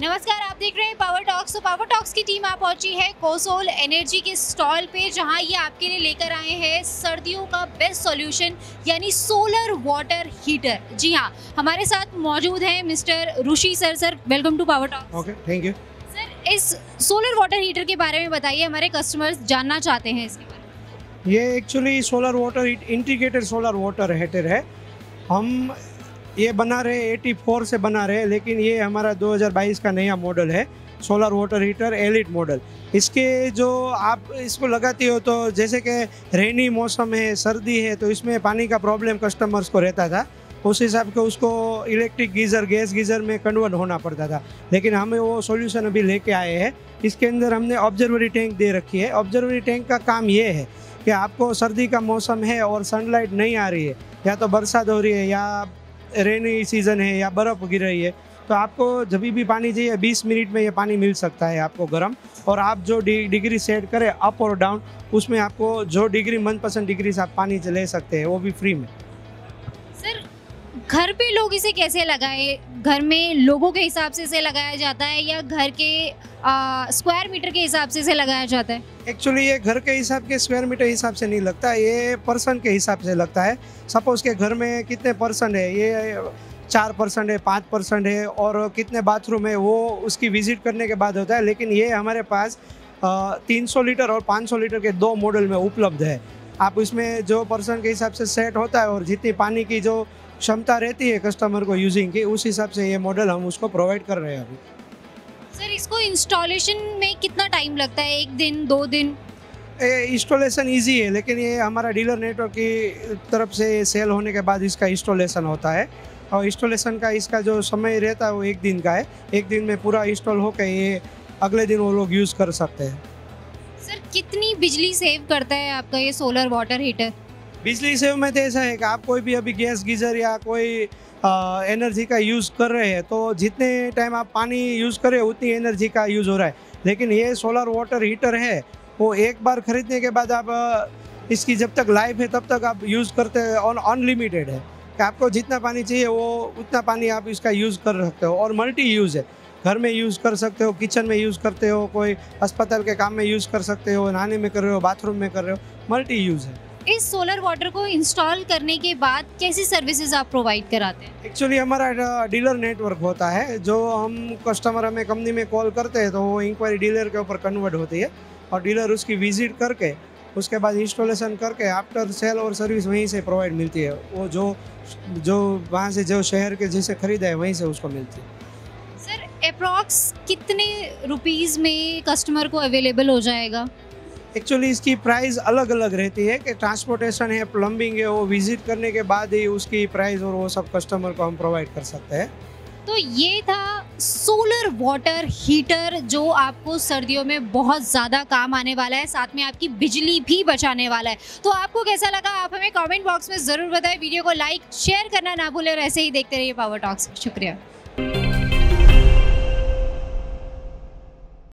नमस्कार आप देख रहे हैं पावर टॉक्स तो पावर टॉक्स की टीम आप पहुँची है कोसोल एनर्जी के स्टॉल पे जहाँ ये आपके लिए लेकर आए हैं सर्दियों का बेस्ट सॉल्यूशन यानी सोलर वाटर हीटर जी हाँ हमारे साथ मौजूद हैं mister Rishi sir sir welcome to Power Talks okay thank you sir इस सोलर वाटर हीटर के बारे में बताइए हमारे कस्टमर्स जानना चाहते हैं इसके बारे में। ये actually solar water integrated solar water heater है। हम ये बना रहे हैं 84 से बना रहे, लेकिन ये हमारा 2022 का नया मॉडल है solar water heater elite model इसके जो आप इसको लगाती हो तो जैसे कि रेनी मौसम है, सर्दी है तो इसमें पानी का प्रॉब्लम कस्टमर्स को रहता था। उस हिसाब के उसको इलेक्ट्रिक गीज़र, गैस गीज़र में कन्वर्ट होना पड़ता था। लेकिन हमें वो सॉल्यूशन अभी लेके आए हैं। इसके अंदर हमने ऑब्जर्वरी टैंक दे रखी है। ऑब्जर्वरी टैंक का काम ये है कि आपको सर्दी का मौसम है और सनलाइट नहीं आ रही है, या तो बरसात हो रही है, या रेनी सीज़न है या बर्फ़ गिर रही है तो आपको जब भी पानी चाहिए 20 मिनट में ये पानी मिल सकता है आपको गर्म। और आप जो डिग्री सेट करें, अप और डाउन, उसमें आपको जो डिग्री, मनपसंद डिग्री से आप पानी ले सकते हैं, वो भी फ्री में। घर पे लोग इसे कैसे लगाए? घर में लोगों के हिसाब से इसे लगाया जाता है या घर के स्क्वायर मीटर के हिसाब से इसे लगाया जाता है? एक्चुअली ये घर के हिसाब के स्क्वायर मीटर हिसाब से नहीं लगता, ये पर्सन के हिसाब से लगता है। सपोज़ के घर में कितने पर्सन है? ये चार परसेंट है, पाँच परसेंट है, और कितने बाथरूम है, वो उसकी विज़िट करने के बाद होता है। लेकिन ये हमारे पास तीन सौ लीटर और पाँच सौ लीटर के दो मॉडल में उपलब्ध है। आप इसमें जो पर्सन के हिसाब से सेट होता है और जितनी पानी की जो क्षमता रहती है कस्टमर को यूजिंग की उस हिसाब से ये मॉडल हम उसको प्रोवाइड कर रहे हैं अभी। सर इसको इंस्टॉलेशन में कितना टाइम लगता है? एक दिन दो दिन? इंस्टॉलेशन इजी है लेकिन ये हमारा डीलर नेटवर्क की तरफ़ से सेल होने के बाद इसका इंस्टॉलेशन होता है। और इंस्टॉलेशन का इसका जो समय रहता है वो एक दिन का है। एक दिन में पूरा इंस्टॉल होकर ये अगले दिन वो लोग यूज़ कर सकते हैं। सर कितनी बिजली सेव करता है आपका ये सोलर वाटर हीटर बिजली सेव में तो ऐसा है कि आप कोई भी अभी गैस गीज़र या कोई एनर्जी का यूज़ कर रहे हैं तो जितने टाइम आप पानी यूज़ करें उतनी एनर्जी का यूज़ हो रहा है। लेकिन ये सोलर वाटर हीटर है, वो एक बार ख़रीदने के बाद आप इसकी जब तक लाइफ है, तब तक आप यूज़ करते हैं अनलिमिटेड है। कि आपको जितना पानी चाहिए, वो उतना पानी आप इसका यूज़ कर सकते हो, और मल्टी यूज़ है। घर में यूज़ कर सकते हो किचन में यूज़ करते हो, कोई अस्पताल के काम में यूज़ कर सकते हो, नहाने में कर रहे हो बाथरूम में कर रहे हो मल्टी यूज़ है। इस सोलर वाटर को इंस्टॉल करने के बाद कैसी सर्विसेज़ आप प्रोवाइड कराते हैं? एक्चुअली हमारा डीलर नेटवर्क होता है जो हम कस्टमर हमें कंपनी में कॉल करते हैं तो वो इंक्वायरी डीलर के ऊपर कन्वर्ट होती है और डीलर उसकी विज़िट करके उसके बाद इंस्टॉलेशन करके आफ्टर सेल और सर्विस वहीं से प्रोवाइड मिलती है। वो जो जो वहाँ से जो शहर के जिसे खरीदा है वहीं से उसको मिलती है। सर अप्रॉक्स कितने रुपीज़ में कस्टमर को अवेलेबल हो जाएगा? एक्चुअली इसकी प्राइस अलग अलग रहती है कि ट्रांसपोर्टेशन है, प्लम्बिंग है, वो विज़िट करने के बाद ही उसकी प्राइस और वो सब कस्टमर को हम प्रोवाइड कर सकते हैं। तो ये था सोलर वाटर हीटर जो आपको सर्दियों में बहुत ज़्यादा काम आने वाला है, साथ में आपकी बिजली भी बचाने वाला है। तो आपको कैसा लगा? आप हमें कमेंट बॉक्स में ज़रूर बताएँ। वीडियो को लाइक शेयर करना ना भूलें और ऐसे ही देखते रहिए पावर टॉक्स शुक्रिया।